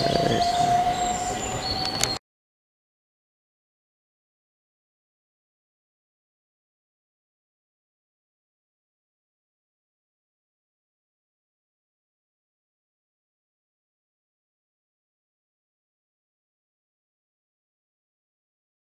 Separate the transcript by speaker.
Speaker 1: Alright.